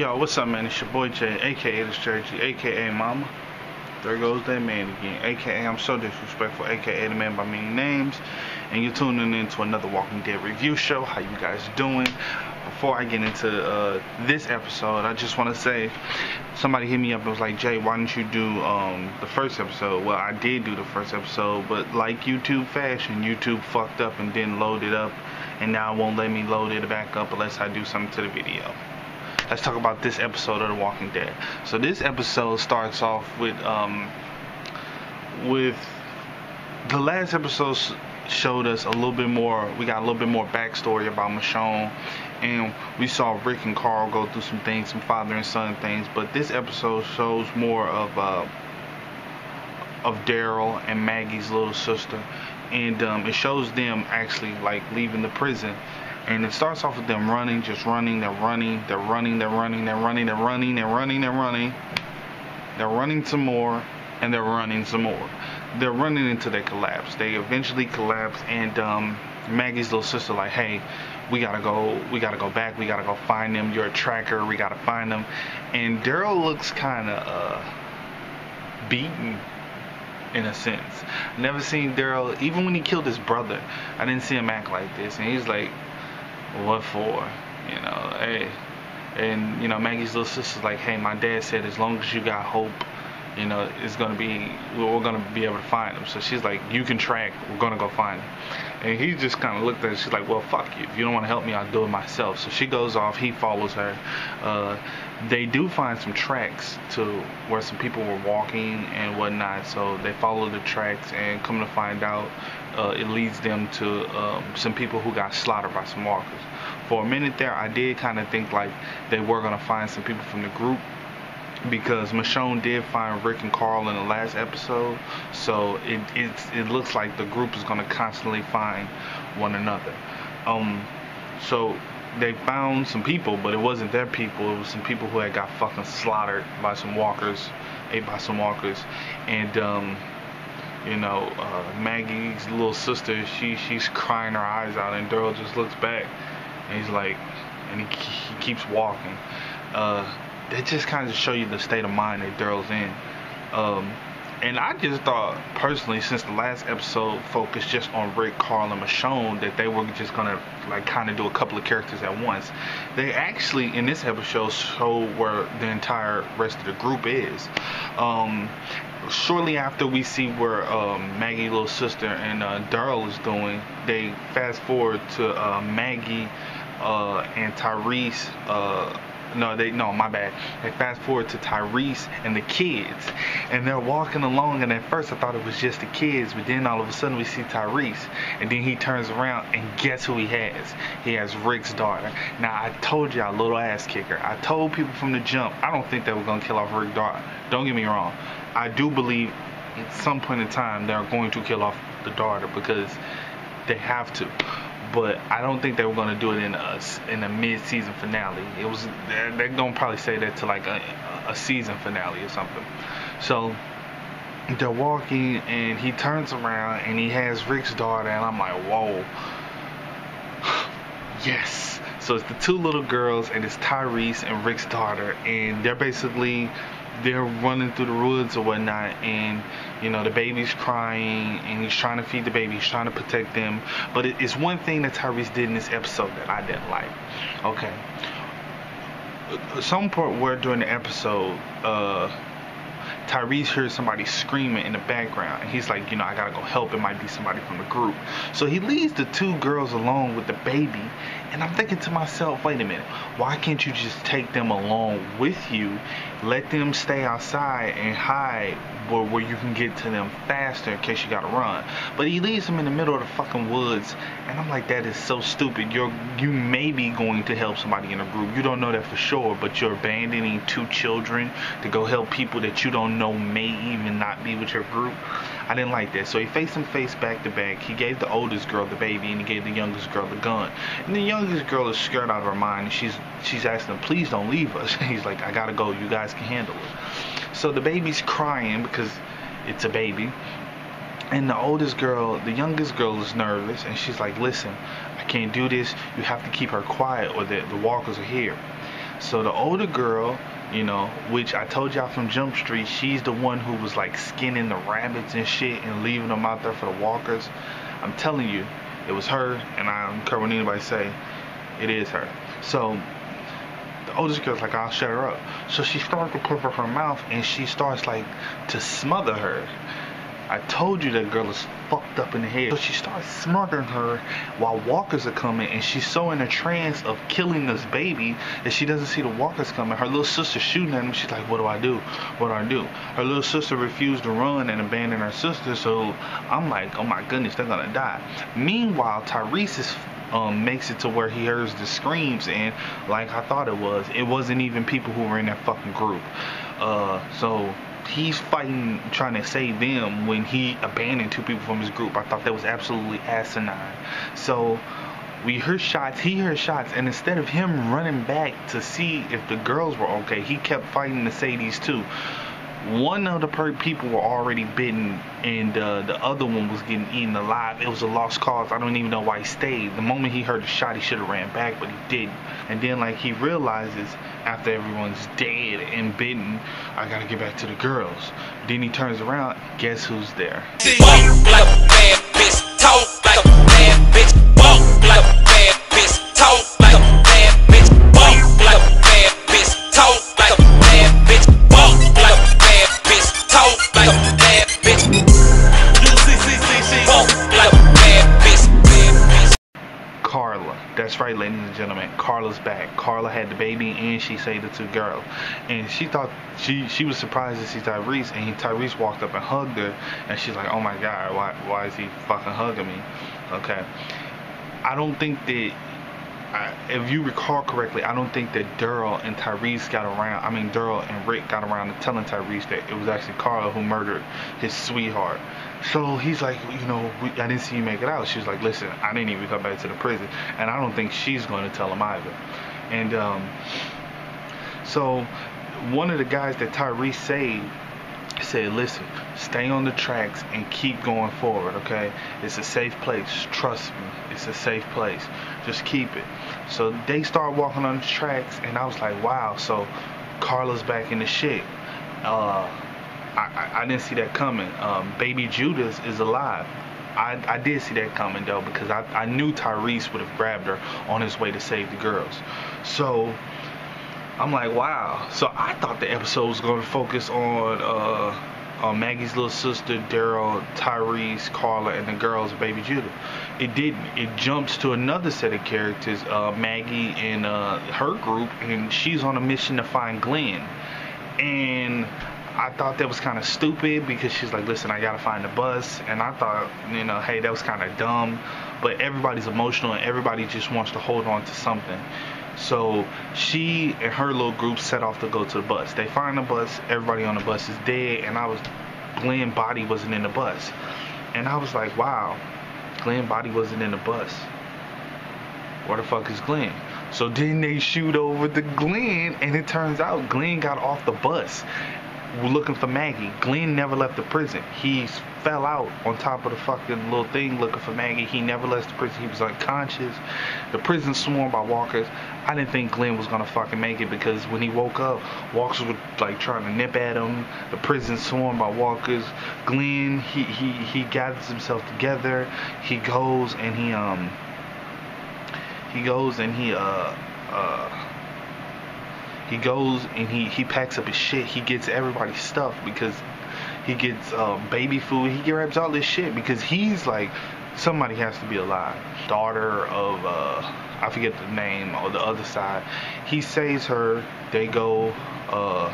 Yo, what's up, man? It's your boy Jay, aka the Strategy, aka Mama. There goes that man again, aka I'm so disrespectful, aka the man by many names. And you're tuning in to another Walking Dead review show. How you guys doing? Before I get into uh, this episode, I just want to say somebody hit me up and was like, Jay, why didn't you do um, the first episode? Well, I did do the first episode, but like YouTube fashion, YouTube fucked up and didn't load it up, and now won't let me load it back up unless I do something to the video let's talk about this episode of The Walking Dead. So this episode starts off with um with the last episode showed us a little bit more. We got a little bit more backstory about Michonne, and we saw Rick and Carl go through some things, some father and son things. But this episode shows more of uh, of Daryl and Maggie's little sister, and um, it shows them actually like leaving the prison and it starts off with them running, just running, they're running, they're running, they're running, they're running, they're running, they're running, they're running. They're running some more, and they're running some more. They're running until they collapse. They eventually collapse, and um, Maggie's little sister like, hey, we gotta go, we gotta go back, we gotta go find them. You're a tracker, we gotta find them. And Daryl looks kind of uh, beaten in a sense. Never seen Daryl, even when he killed his brother, I didn't see him act like this. And he's like, what for? You know, hey. And, you know, Maggie's little sister's like, hey, my dad said as long as you got hope, you know, it's to be, we're to be able to find him. So she's like, you can track, we're to go find him. And he just kind of looked at her, she's like, well, fuck you. If you don't want to help me, I'll do it myself. So she goes off, he follows her. Uh, they do find some tracks to where some people were walking and whatnot. So they follow the tracks and come to find out, uh, it leads them to um, some people who got slaughtered by some walkers. For a minute there, I did kind of think like they were gonna find some people from the group because Michonne did find Rick and Carl in the last episode, so it it looks like the group is gonna constantly find one another. Um, so they found some people, but it wasn't their people. It was some people who had got fucking slaughtered by some walkers, ate by some walkers, and um, you know, uh, Maggie's little sister, she she's crying her eyes out, and Daryl just looks back, and he's like, and he, he keeps walking. Uh, they just kind of show you the state of mind that Daryl's in. Um, and I just thought personally, since the last episode focused just on Rick, Carl, and Michonne, that they were just gonna like kind of do a couple of characters at once. They actually in this episode show where the entire rest of the group is. Um, shortly after we see where um, Maggie, little sister, and uh, Daryl is doing, they fast forward to uh, Maggie uh, and Tyrese uh, no, they no, my bad. They fast forward to Tyrese and the kids, and they're walking along. And at first, I thought it was just the kids, but then all of a sudden we see Tyrese, and then he turns around and guess who he has? He has Rick's daughter. Now I told y'all, little ass kicker. I told people from the jump, I don't think they were gonna kill off Rick's daughter. Don't get me wrong. I do believe at some point in time they're going to kill off the daughter because they have to but I don't think they were gonna do it in a in a mid-season finale. It was they're, they're gonna probably say that to like a, a season finale or something. So they're walking and he turns around and he has Rick's daughter and I'm like, whoa, yes. So it's the two little girls and it's Tyrese and Rick's daughter and they're basically they're running through the woods or whatnot and you know the baby's crying and he's trying to feed the baby he's trying to protect them. But it's one thing that Tyrese did in this episode that I didn't like. Okay. Some point where during the episode uh Tyrese hears somebody screaming in the background, and he's like, you know, I gotta go help. It might be somebody from the group. So he leaves the two girls alone with the baby, and I'm thinking to myself, wait a minute, why can't you just take them along with you? Let them stay outside and hide where, where you can get to them faster in case you gotta run. But he leaves them in the middle of the fucking woods, and I'm like, that is so stupid. You're you may be going to help somebody in a group. You don't know that for sure, but you're abandoning two children to go help people that you don't know may even not be with your group. I didn't like that. So he faced them face back to back. He gave the oldest girl the baby and he gave the youngest girl the gun. And the youngest girl is scared out of her mind. She's she's asking him, please don't leave us. He's like, I gotta go. You guys can handle it. So the baby's crying because it's a baby. And the oldest girl, the youngest girl is nervous and she's like, listen, I can't do this. You have to keep her quiet or the, the walkers are here. So the older girl, you know, which I told y'all from Jump Street, she's the one who was like skinning the rabbits and shit and leaving them out there for the walkers. I'm telling you, it was her, and I don't care what anybody say, it is her. So the oldest girl's like, I'll shut her up. So she starts to cover her mouth and she starts like to smother her. I told you that girl is fucked up in the head. So she starts smothering her while walkers are coming and she's so in a trance of killing this baby that she doesn't see the walkers coming. Her little sister shooting at him. She's like, what do I do? What do I do? Her little sister refused to run and abandon her sister. So I'm like, oh my goodness, they're gonna die. Meanwhile, Tyrese is um, makes it to where he hears the screams and like I thought it was, it wasn't even people who were in that fucking group. Uh, so he's fighting trying to save them when he abandoned two people from his group. I thought that was absolutely asinine. So we heard shots, he heard shots, and instead of him running back to see if the girls were okay, he kept fighting to save these two one of the per- people were already bitten and uh, the other one was getting eaten alive. It was a lost cause. I don't even know why he stayed. The moment he heard the shot, he should have ran back, but he didn't. And then, like, he realizes after everyone's dead and bitten, I gotta get back to the girls. Then he turns around, guess who's there? That's right, ladies and gentlemen. Carla's back. Carla had the baby and she saved the two girls. And she thought she she was surprised to see Tyrese and he, Tyrese walked up and hugged her and she's like, Oh my god, why why is he fucking hugging me? Okay. I don't think that if you recall correctly, I don't think that Daryl and Tyrese got around. I mean, Daryl and Rick got around to telling Tyrese that it was actually Carla who murdered his sweetheart. So he's like, you know, we, I didn't see you make it out. She was like, listen, I didn't even come back to the prison, and I don't think she's going to tell him either. And um, so one of the guys that Tyrese saved said, listen, stay on the tracks and keep going forward, okay? It's a safe place. Trust me. It's a safe place. Just keep it. So they start walking on the tracks, and I was like, wow. So Carla's back in the shit. Uh, I, I, didn't see that coming. Um, baby Judith is alive. I, I did see that coming though because I, I knew Tyrese would have grabbed her on his way to save the girls. So I'm like, wow. So I thought the episode was going to focus on uh, uh, Maggie's little sister, Daryl, Tyrese, Carla, and the girls, Baby Judith. It didn't. It jumps to another set of characters, uh, Maggie and uh, her group, and she's on a mission to find Glenn. And I thought that was kind of stupid because she's like, listen, I gotta find the bus, and I thought, you know, hey, that was kind of dumb. But everybody's emotional, and everybody just wants to hold on to something. So she and her little group set off to go to the bus. They find the bus, everybody on the bus is dead, and I was, Glenn body wasn't in the bus, and I was like, wow, Glenn body wasn't in the bus. Where the fuck is Glenn? So then they shoot over the Glenn, and it turns out Glenn got off the bus looking for Maggie. Glenn never left the prison. He fell out on top of the fucking little thing looking for Maggie. He never left the prison. He was unconscious. The prison swarmed by walkers. I didn't think Glenn was gonna fucking make it because when he woke up, walkers were like trying to nip at him. The prison swarmed by walkers. Glenn, he he he gathers himself together. He goes and he um he goes and he uh uh he goes and he he packs up his shit. He gets everybody's stuff because he gets um, baby food. He grabs all this shit because he's like somebody has to be alive. Daughter of uh, I forget the name or the other side. He saves her. They go. Uh,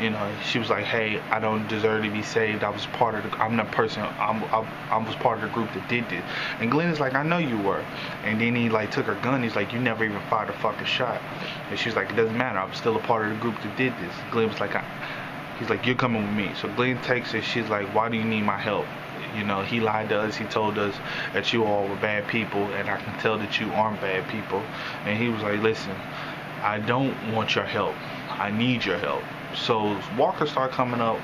you know, she was like, "Hey, I don't deserve to be saved. I was part of the. I'm the person. I'm, I, I was part of the group that did this." And Glenn is like, "I know you were." And then he like took her gun. He's like, "You never even fired a fucking shot." And she's like, "It doesn't matter. I'm still a part of the group that did this." Glenn was like, I, "He's like, you're coming with me." So Glenn takes her. She's like, "Why do you need my help?" You know, he lied to us. He told us that you all were bad people, and I can tell that you aren't bad people. And he was like, "Listen, I don't want your help. I need your help." So walkers start coming up.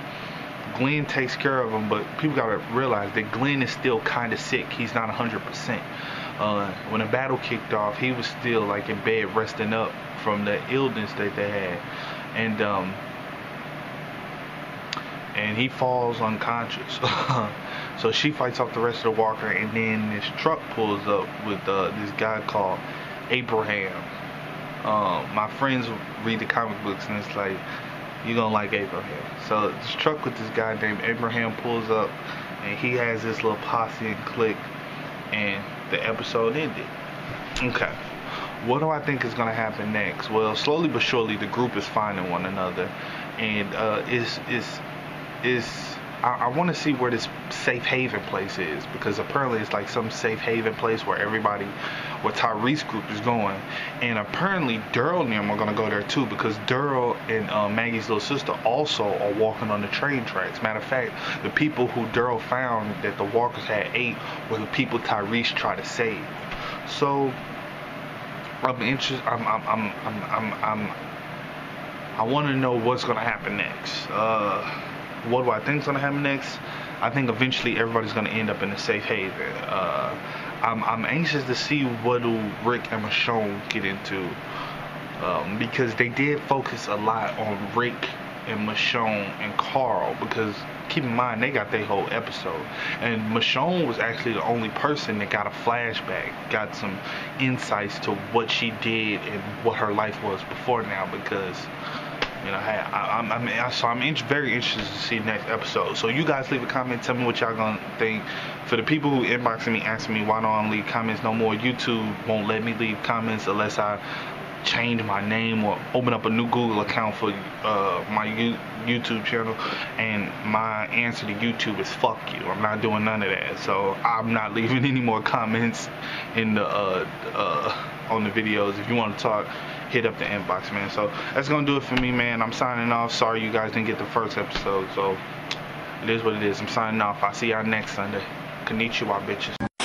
Glenn takes care of him, but people gotta realize that Glenn is still kind of sick. He's not 100%. Uh, when the battle kicked off, he was still like in bed resting up from the illness that they had, and um, and he falls unconscious. so she fights off the rest of the walker, and then this truck pulls up with uh, this guy called Abraham. Um, my friends read the comic books, and it's like you're gonna like Abraham. So this truck with this guy named Abraham pulls up, and he has this little posse and clique, and the episode ended. Okay. What do I think is to happen next? Well, slowly but surely, the group is finding one another, and uh, is is is I, I want to see where this safe haven place is because apparently it's like some safe haven place where everybody, where Tyrese group is going, and apparently Daryl and them are gonna go there too because Daryl and uh, Maggie's little sister also are walking on the train tracks. Matter of fact, the people who Daryl found that the walkers had ate were the people Tyrese tried to save. So I'm interested. I'm I'm I'm I'm I'm, I'm I want to know what's gonna happen next. Uh, what do I think is gonna happen next? I think eventually everybody's gonna end up in a safe haven. Uh, I'm, I'm anxious to see what do Rick and Michonne get into um, because they did focus a lot on Rick and Michonne and Carl because keep in mind they got their whole episode and Michonne was actually the only person that got a flashback got some insights to what she did and what her life was before now because you know, hey, I, I'm, I'm, so I'm in, very interested to see the next episode. So you guys leave a comment, tell me what y'all gonna think. For the people who inboxing me, asking me why don't I leave comments no more, YouTube won't let me leave comments unless I change my name or open up a new Google account for uh, my U- YouTube channel. And my answer to YouTube is fuck you. I'm not doing none of that. So I'm not leaving any more comments in the uh, uh, on the videos. If you want to talk, hit up the inbox, man. So that's gonna do it for me, man. I'm signing off. Sorry you guys didn't get the first episode. So it is what it is. I'm signing off. I'll see y'all next Sunday. Konnichiwa, bitches.